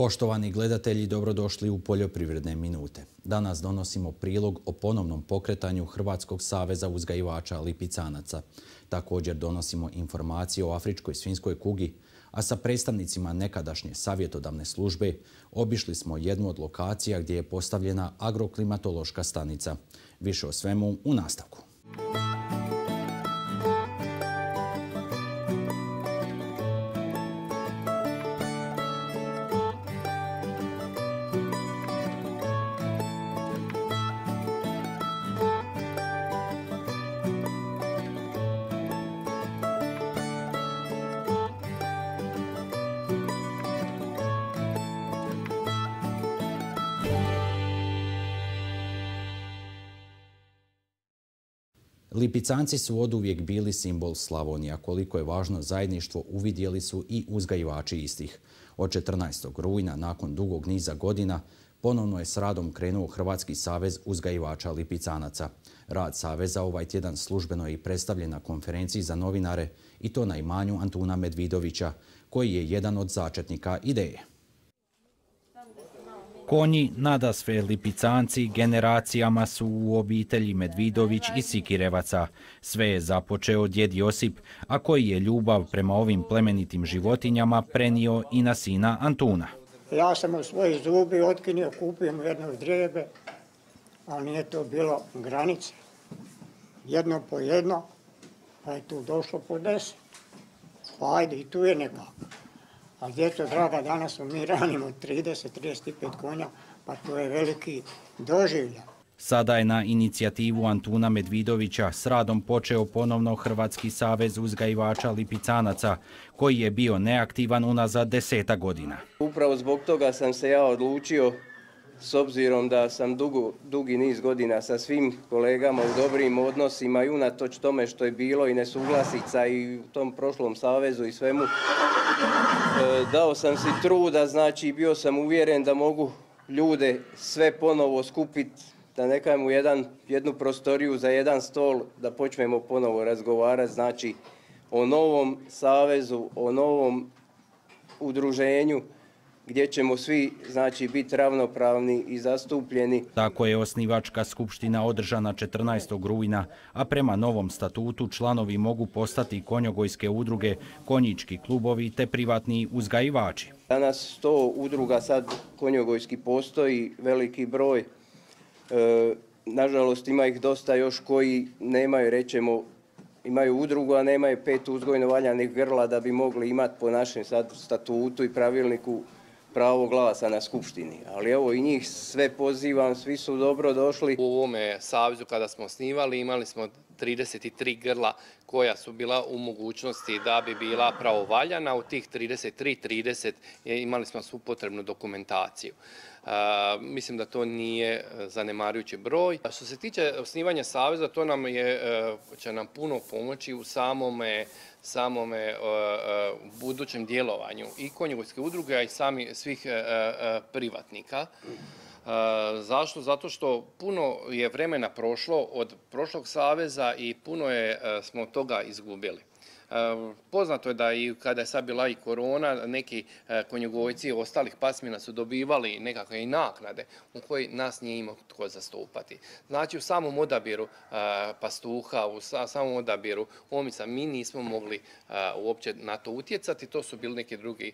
Poštovani gledatelji, dobrodošli u Poljoprivredne minute. Danas donosimo prilog o ponovnom pokretanju Hrvatskog saveza uzgajivača lipicanaca. Također donosimo informacije o afričkoj svinskoj kugi, a sa predstavnicima nekadašnje savjetodavne službe obišli smo jednu od lokacija gdje je postavljena agroklimatološka stanica. Više o svemu u nastavku. Lipicanci su od uvijek bili simbol Slavonija. Koliko je važno zajedništvo uvidjeli su i uzgajivači istih. Od 14. rujna, nakon dugog niza godina, ponovno je s radom krenuo Hrvatski savez uzgajivača lipicanaca. Rad saveza ovaj tjedan službeno je i predstavljen na konferenciji za novinare i to na imanju Antuna Medvidovića, koji je jedan od začetnika ideje. Konji, nadasve lipicanci, generacijama su u obitelji Medvidović i Sikirevaca. Sve je započeo djed Josip, a koji je ljubav prema ovim plemenitim životinjama prenio i na sina Antuna. Ja sam u svoji zubi otkinio, kupio mu jedno drijebe, ali nije to bilo granice. Jedno po jedno, pa je tu došlo po deset. Pa ajde, i tu je nekako. A djeto draga, danas mi ranimo 30-35 konja, pa to je veliki doživlja. Sada je na inicijativu Antuna Medvidovića s radom počeo ponovno Hrvatski savez uzgajivača lipicanaca, koji je bio neaktivan unazad deseta godina. Upravo zbog toga sam se ja odlučio s obzirom da sam dugi niz godina sa svim kolegama u dobrim odnosima i unatoč tome što je bilo i nesuglasica i u tom prošlom savezu i svemu, dao sam si truda, znači bio sam uvjeren da mogu ljude sve ponovo skupiti, da ne u jedan, jednu prostoriju za jedan stol, da počnemo ponovo razgovarati, znači o novom savezu, o novom udruženju, gdje ćemo svi znači biti ravnopravni i zastupljeni. Tako je osnivačka skupština održana 14. rujna, a prema novom statutu članovi mogu postati konjogojske udruge, konjički klubovi te privatni uzgajivači. Danas sto udruga sad konjogojski postoji, veliki broj. E, nažalost ima ih dosta još koji nemaju, rećemo, imaju udrugu, a nemaju pet uzgojno valjanih grla da bi mogli imati po našem sad statutu i pravilniku pravo glasa na skupštini. Ali evo i njih sve pozivam, svi su dobro došli. U ovome savjezu kada smo osnivali imali smo 33 grla koja su bila u mogućnosti da bi bila pravovaljana. U tih 33, 30 imali smo svu potrebnu dokumentaciju. mislim da to nije zanemarujući broj. Što se tiče osnivanja saveza, to nam je, će nam puno pomoći u samome samome e, e, budućem djelovanju i konjogojske udruge, a i sami svih e, privatnika. Zašto? Zato što puno je vremena prošlo od prošlog saveza i puno je, smo toga izgubili. Poznato je da i kada je sad bila i korona, neki e, konjugojci ostalih pasmina su dobivali nekakve i naknade u koji nas nije imao tko zastupati. Znači u samom odabiru e, pastuha, u samom odabiru omica mi nismo mogli e, uopće na to utjecati, to su bili neki drugi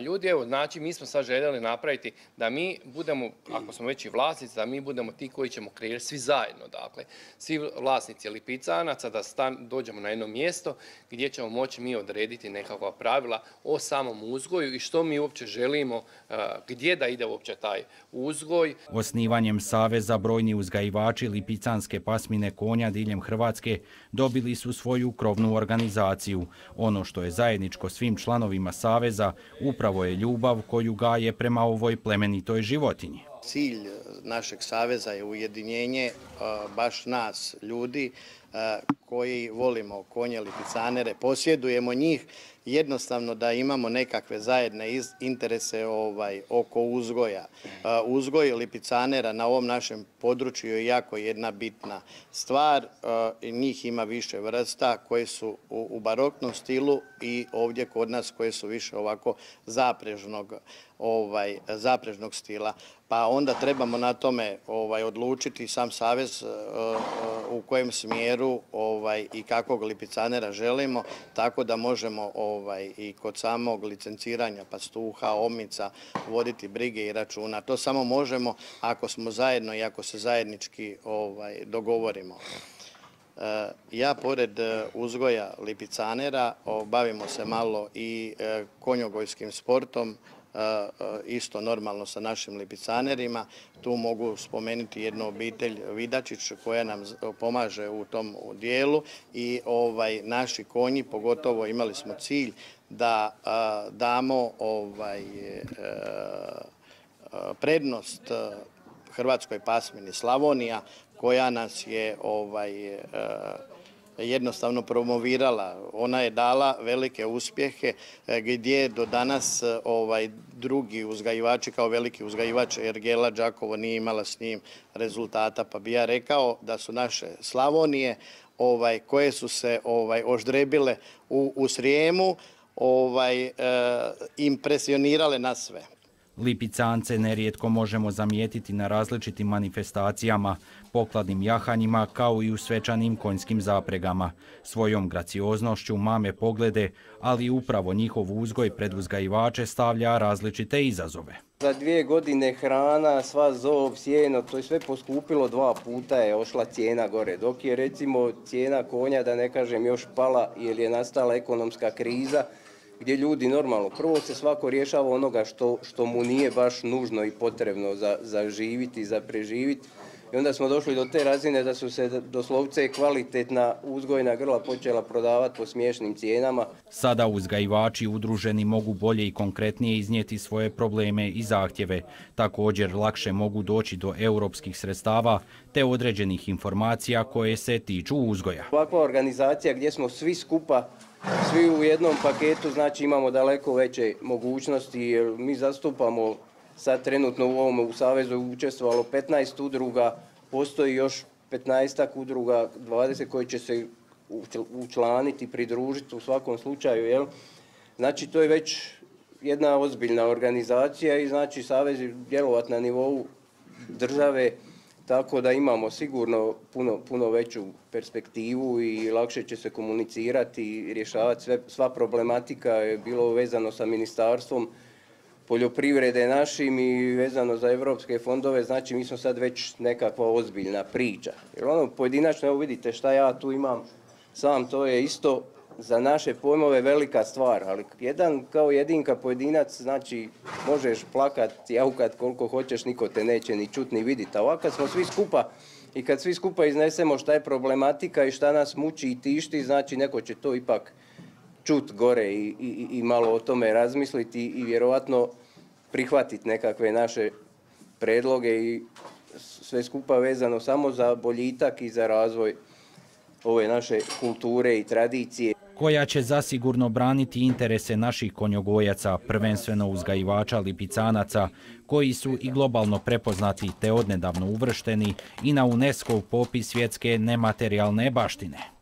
ljudi. Evo, znači mi smo sad željeli napraviti da mi budemo, ako smo već i vlasnici, da mi budemo ti koji ćemo kreirati svi zajedno, dakle, svi vlasnici lipicanaca, da dođemo na jedno mjesto gdje ćemo moći mi odrediti nekakva pravila o samom uzgoju i što mi uopće želimo, e, gdje da ide uopće taj uzgoj. Osnivanjem Saveza brojni uzgajivači lipicanske pasmine konja diljem Hrvatske dobili su svoju krovnu organizaciju. Ono što je zajedničko svim članovima Saveza upravo je ljubav koju gaje prema ovoj plemenitoj životinji. Cilj našeg saveza je ujedinjenje baš nas ljudi koji volimo konje lipicanere, posjedujemo njih jednostavno da imamo nekakve zajedne interese ovaj, oko uzgoja. Uzgoj lipicanera na ovom našem području je jako jedna bitna stvar. Njih ima više vrsta koje su u baroknom stilu i ovdje kod nas koje su više ovako zaprežnog ovaj, zaprežnog stila. Pa onda trebamo na tome ovaj, odlučiti sam savez u kojem smjeru ovaj, i kakvog lipicanera želimo, tako da možemo ovaj, i kod samog licenciranja pastuha, omica, voditi brige i računa. To samo možemo ako smo zajedno i ako se zajednički ovaj, dogovorimo. E, ja, pored e, uzgoja lipicanera, bavimo se malo i e, konjogojskim sportom, isto normalno sa našim lipicanerima. Tu mogu spomenuti jednu obitelj Vidačić koja nam pomaže u tom dijelu i ovaj naši konji, pogotovo imali smo cilj da damo ovaj prednost Hrvatskoj pasmini Slavonija koja nas je ovaj jednostavno promovirala. Ona je dala velike uspjehe e, gdje do danas e, ovaj drugi uzgajivači kao veliki uzgajivač Ergela Đakovo nije imala s njim rezultata. Pa bi ja rekao da su naše Slavonije ovaj, koje su se ovaj, oždrebile u, u Srijemu ovaj, e, impresionirale na sve. Lipicance nerijetko možemo zamijetiti na različitim manifestacijama, pokladnim jahanjima kao i u svečanim konjskim zapregama. Svojom gracioznošću mame poglede, ali upravo njihov uzgoj pred uzgajivače stavlja različite izazove. Za dvije godine hrana, sva zov, sjeno, to je sve poskupilo dva puta je ošla cijena gore. Dok je recimo cijena konja, da ne kažem, još pala jer je nastala ekonomska kriza, gdje ljudi normalno, prvo se svako rješava onoga što, što mu nije baš nužno i potrebno za, za živiti, za preživiti. I onda smo došli do te razine da su se doslovce kvalitetna uzgojna grla počela prodavati po smiješnim cijenama. Sada uzgajivači udruženi mogu bolje i konkretnije iznijeti svoje probleme i zahtjeve. Također lakše mogu doći do europskih sredstava te određenih informacija koje se tiču uzgoja. Ovakva organizacija gdje smo svi skupa svi u jednom paketu, znači imamo daleko veće mogućnosti jer mi zastupamo sad trenutno u ovom u Savezu učestvovalo 15 udruga, postoji još 15 udruga, 20 koji će se učlaniti, pridružiti u svakom slučaju, jel? Znači to je već jedna ozbiljna organizacija i znači Savez je djelovati na nivou države, tako da imamo sigurno puno, puno veću perspektivu i lakše će se komunicirati i rješavati sve, sva problematika je bilo vezano sa ministarstvom poljoprivrede našim i vezano za evropske fondove, znači mi smo sad već nekakva ozbiljna priča. Jer ono pojedinačno, evo vidite šta ja tu imam sam, to je isto za naše pojmove velika stvar, ali jedan kao jedinka pojedinac, znači možeš plakat, jaukat koliko hoćeš, niko te neće ni čut ni vidjeti. A ovako smo svi skupa i kad svi skupa iznesemo šta je problematika i šta nas muči i tišti, znači neko će to ipak čut gore i, i, i malo o tome razmisliti i vjerovatno prihvatiti nekakve naše predloge i sve skupa vezano samo za boljitak i za razvoj ove naše kulture i tradicije koja će zasigurno braniti interese naših konjogojaca, prvenstveno uzgajivača lipicanaca, koji su i globalno prepoznati te odnedavno uvršteni i na UNESCO popis svjetske nematerijalne baštine.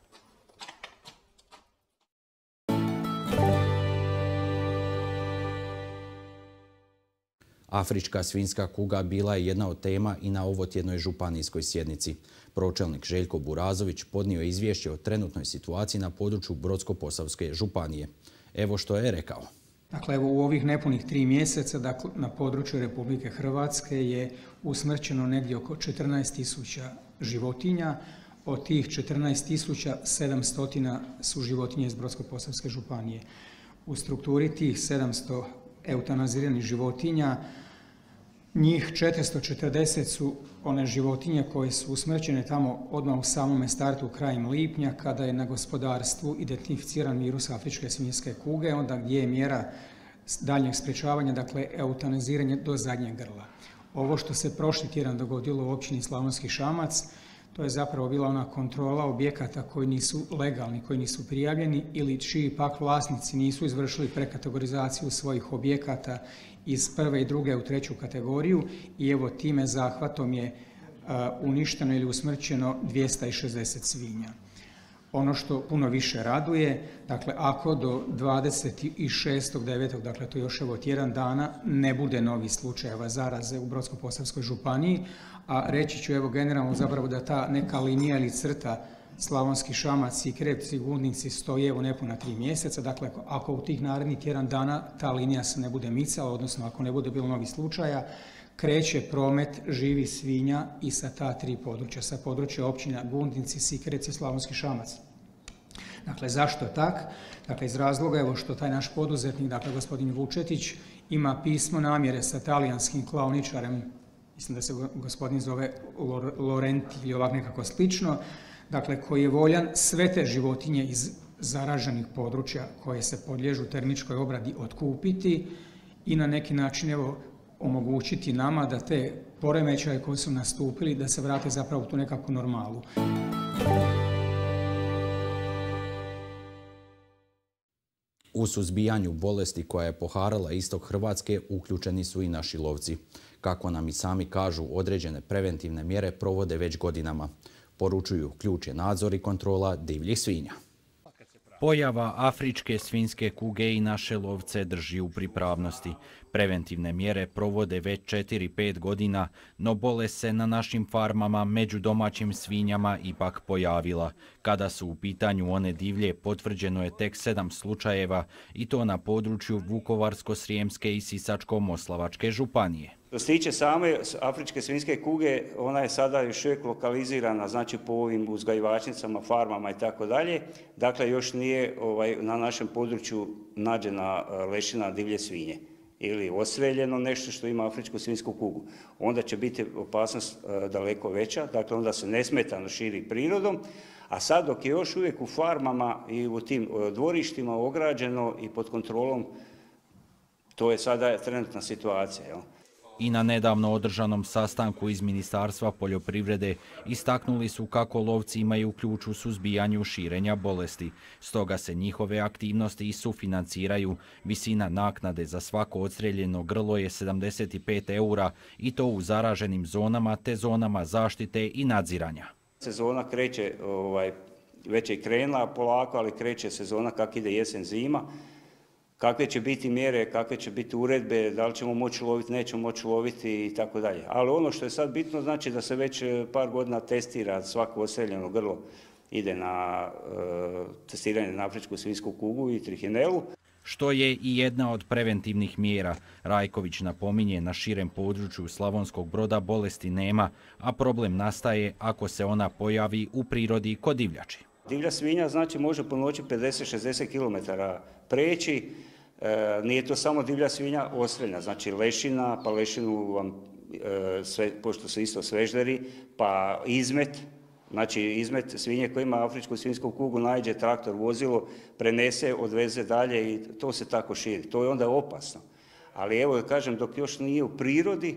Afrička svinska kuga bila je jedna od tema i na ovotjednoj županijskoj sjednici. Pročelnik Željko Burazović podnio je izvješće o trenutnoj situaciji na području Brodsko-Posavske županije. Evo što je rekao. Dakle, evo u ovih nepunih tri mjeseca dakle, na području Republike Hrvatske je usmrćeno negdje oko 14.000 životinja. Od tih 14.700 su životinje iz Brodsko-Posavske županije. U strukturi tih 700 eutanaziranih životinja njih 440 su one životinje koje su usmrćene tamo odmah u samome startu krajem lipnja kada je na gospodarstvu identificiran virus afričke svinjske kuge, onda gdje je mjera daljnjeg sprečavanja, dakle eutanaziranje do zadnjeg grla. Ovo što se prošli tjedan dogodilo u općini Slavonski Šamac, To je zapravo bila ona kontrola objekata koji nisu legalni, koji nisu prijavljeni ili čiji pak vlasnici nisu izvršili prekategorizaciju svojih objekata iz prve i druge u treću kategoriju i evo time zahvatom je uništeno ili usmrćeno 260 svinja. Ono što puno više raduje, dakle ako do 26.9. dakle to još evo tjedan dana ne bude novi slučajeva zaraze u Brodsko-Posavskoj županiji, a reći ću evo generalno zapravo da ta neka linija ili crta Slavonski šamac i krepci, gundnici stoje evo nepuna tri mjeseca, dakle ako u tih narednih tjedan dana ta linija se ne bude micala, odnosno ako ne bude bilo novih slučaja, kreće promet živi svinja i sa ta tri područja, sa područja općina Gundinci, Sikrec Slavonski šamac. Dakle, zašto tak? Dakle, iz razloga evo što taj naš poduzetnik, dakle gospodin Vučetić, ima pismo namjere sa talijanskim klaoničarem, mislim da se gospodin zove Lorenti ili ovak nekako slično, dakle koji je voljan sve te životinje iz zaraženih područja koje se podliježu termičkoj obradi otkupiti i na neki način evo omogućiti nama da te poremećaje koje su nastupili da se vrate zapravo u tu nekakvu normalu. U suzbijanju bolesti koja je poharala istok Hrvatske uključeni su i naši lovci. Kako nam i sami kažu, određene preventivne mjere provode već godinama. Poručuju ključ nadzor i kontrola divljih svinja. Pojava afričke svinske kuge i naše lovce drži u pripravnosti. Preventivne mjere provode već 4-5 godina, no bole se na našim farmama među domaćim svinjama ipak pojavila. Kada su u pitanju one divlje, potvrđeno je tek sedam slučajeva i to na području Vukovarsko-Srijemske i Sisačko-Moslavačke županije. Što se tiče same afričke svinske kuge, ona je sada još uvijek lokalizirana, znači po ovim uzgajivačnicama, farmama i tako dalje. Dakle, još nije ovaj, na našem području nađena e, lešina divlje svinje ili osveljeno nešto što ima afričku svinsku kugu. Onda će biti opasnost e, daleko veća, dakle onda se nesmetano širi prirodom, a sad dok je još uvijek u farmama i u tim e, dvorištima ograđeno i pod kontrolom, to je sada trenutna situacija. Jel? I na nedavno održanom sastanku iz Ministarstva poljoprivrede istaknuli su kako lovci imaju ključ u suzbijanju širenja bolesti. Stoga se njihove aktivnosti i sufinanciraju. Visina naknade za svako odstreljeno grlo je 75 eura i to u zaraženim zonama te zonama zaštite i nadziranja. Sezona kreće, ovaj, već je krenula polako, ali kreće sezona kak ide jesen zima kakve će biti mjere, kakve će biti uredbe, da li ćemo moći loviti, nećemo moći loviti i tako dalje. Ali ono što je sad bitno znači da se već e, par godina testira svako oseljeno grlo ide na e, testiranje na afričku svinsku kugu i trihinelu. Što je i jedna od preventivnih mjera. Rajković napominje na širem području Slavonskog broda bolesti nema, a problem nastaje ako se ona pojavi u prirodi kod divljači. Divlja svinja znači može po noći 50-60 km preći, e, nije to samo divlja svinja osveljna, znači lešina, pa lešinu vam, e, sve, pošto su isto svežderi, pa izmet, znači izmet svinje koji ima afričku svinsku kugu, najđe traktor, vozilo, prenese, odveze dalje i to se tako širi. To je onda opasno. Ali evo da kažem, dok još nije u prirodi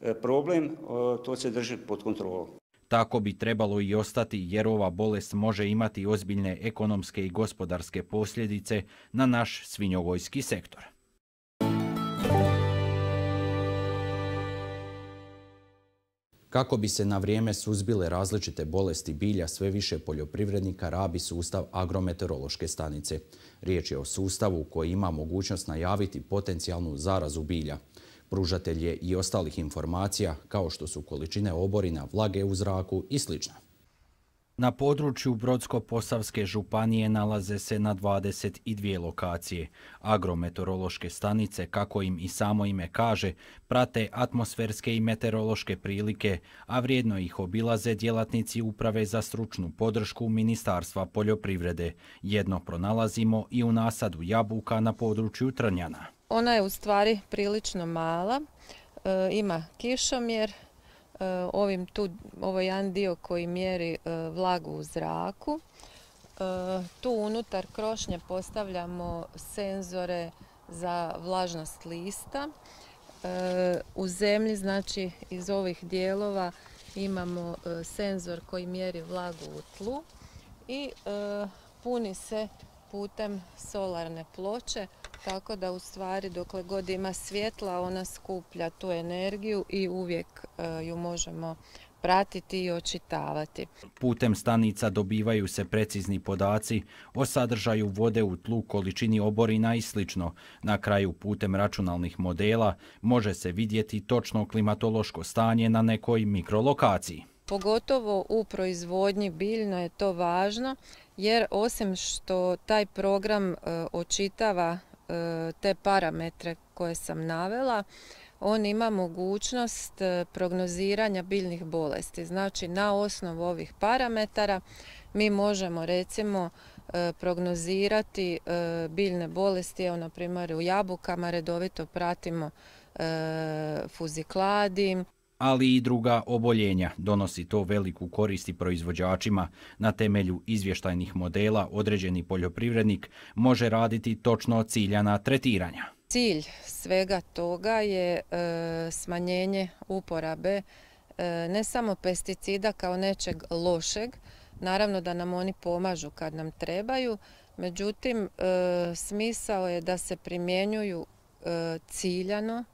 e, problem, to se drži pod kontrolom. Tako bi trebalo i ostati jer ova bolest može imati ozbiljne ekonomske i gospodarske posljedice na naš svinjogojski sektor. Kako bi se na vrijeme suzbile različite bolesti bilja, sve više poljoprivrednika rabi sustav agrometeorološke stanice. Riječ je o sustavu koji ima mogućnost najaviti potencijalnu zarazu bilja pružatelj i ostalih informacija kao što su količine oborina, vlage u zraku i sl. Na području Brodsko-Posavske županije nalaze se na 22 lokacije. Agrometeorološke stanice, kako im i samo ime kaže, prate atmosferske i meteorološke prilike, a vrijedno ih obilaze djelatnici Uprave za stručnu podršku Ministarstva poljoprivrede. Jedno pronalazimo i u nasadu jabuka na području Trnjana. Ona je u stvari prilično mala, e, ima kišomjer, e, ovim tu, ovo je jedan dio koji mjeri e, vlagu u zraku. Tu unutar krošnje postavljamo senzore za vlažnost lista. U zemlji, znači iz ovih dijelova imamo senzor koji mjeri vlagu u tlu i puni se putem solarne ploče, tako da u stvari dokle god ima svjetla ona skuplja tu energiju i uvijek e, ju možemo pratiti i očitavati. Putem stanica dobivaju se precizni podaci o sadržaju vode u tlu, količini oborina i sl. Na kraju putem računalnih modela može se vidjeti točno klimatološko stanje na nekoj mikrolokaciji. Pogotovo u proizvodnji biljno je to važno jer osim što taj program e, očitava te parametre koje sam navela, on ima mogućnost e, prognoziranja biljnih bolesti. Znači na osnovu ovih parametara mi možemo recimo e, prognozirati e, biljne bolesti. Evo na primjer u jabukama redovito pratimo fuzikladi. Ali i druga oboljenja donosi to veliku koristi proizvođačima. Na temelju izvještajnih modela određeni poljoprivrednik može raditi točno ciljana tretiranja. Cilj svega toga je e, smanjenje uporabe e, ne samo pesticida kao nečeg lošeg, naravno da nam oni pomažu kad nam trebaju, međutim e, smisao je da se primjenjuju ciljano,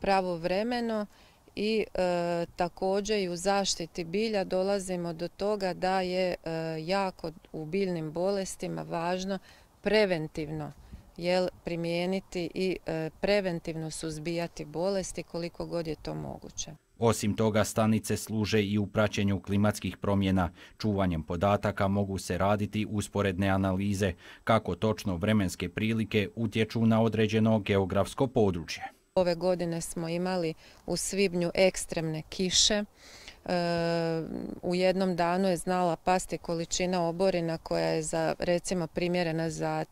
pravovremeno i također i u zaštiti bilja dolazimo do toga da je jako u biljnim bolestima važno preventivno jel, primijeniti i e, preventivno suzbijati bolesti koliko god je to moguće. Osim toga, stanice služe i u praćenju klimatskih promjena. Čuvanjem podataka mogu se raditi usporedne analize kako točno vremenske prilike utječu na određeno geografsko područje. Ove godine smo imali u svibnju ekstremne kiše. E, u jednom danu je znala pasti količina oborina koja je za, recimo primjerena za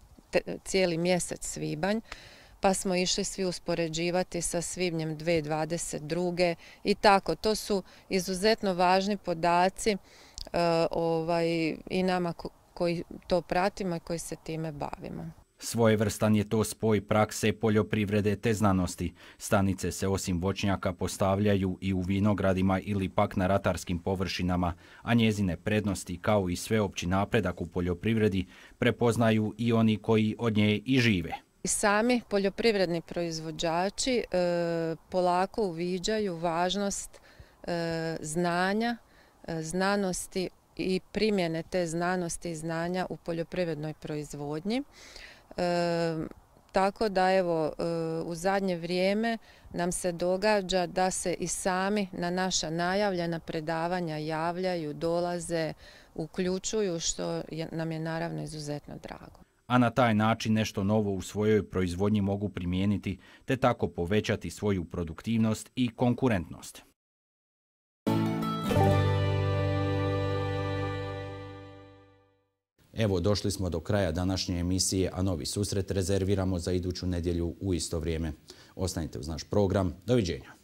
cijeli mjesec svibanj, pa smo išli svi uspoređivati sa svibnjem 2022. i tako. To su izuzetno važni podaci e, ovaj, i nama koji to pratimo i koji se time bavimo. Svojevrstan je to spoj prakse, poljoprivrede te znanosti. Stanice se osim voćnjaka postavljaju i u vinogradima ili pak na ratarskim površinama, a njezine prednosti kao i sveopći napredak u poljoprivredi prepoznaju i oni koji od nje i žive. Sami poljoprivredni proizvođači e, polako uviđaju važnost e, znanja, e, znanosti i primjene te znanosti i znanja u poljoprivrednoj proizvodnji tako da evo e, u zadnje vrijeme nam se događa da se i sami na naša najavljena predavanja javljaju, dolaze, uključuju što nam je naravno izuzetno drago. A na taj način nešto novo u svojoj proizvodnji mogu primijeniti te tako povećati svoju produktivnost i konkurentnost. Evo, došli smo do kraja današnje emisije, a novi susret rezerviramo za iduću nedjelju u isto vrijeme. Ostanite uz naš program. Doviđenja.